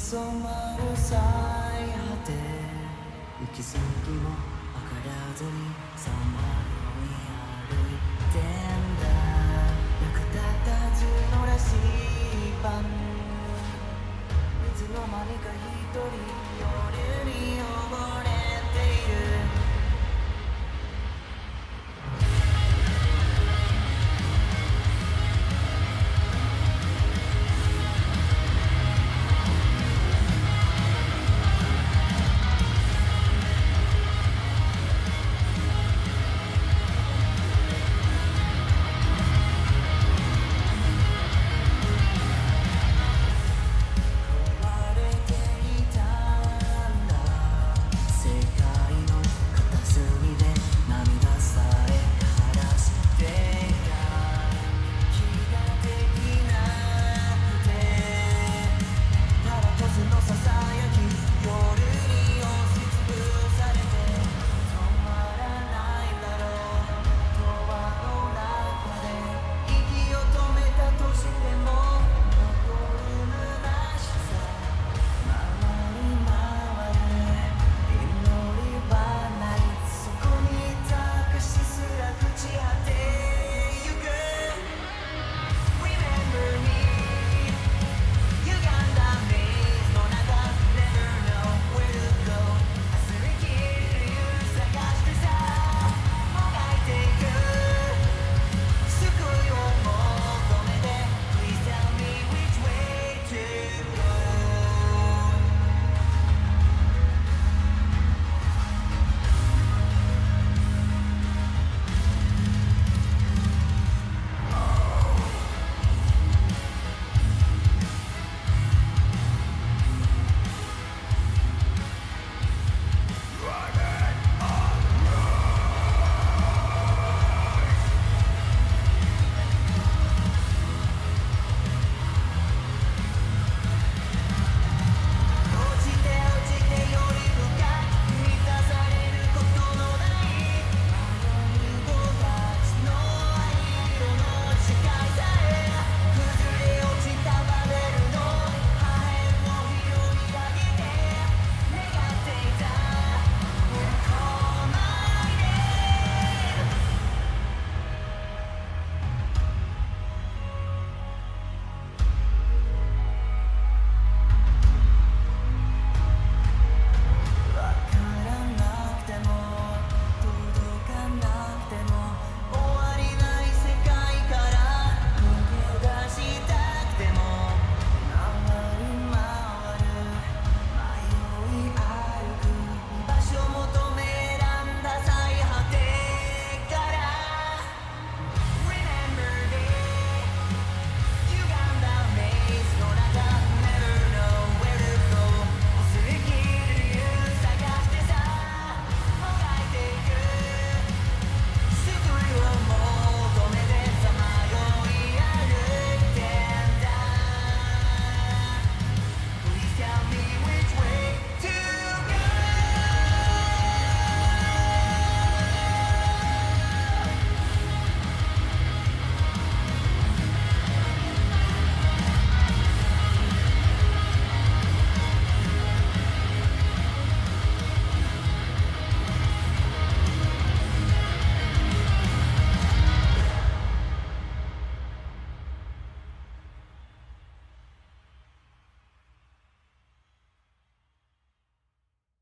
染まる最果て。行き先も分からずにさま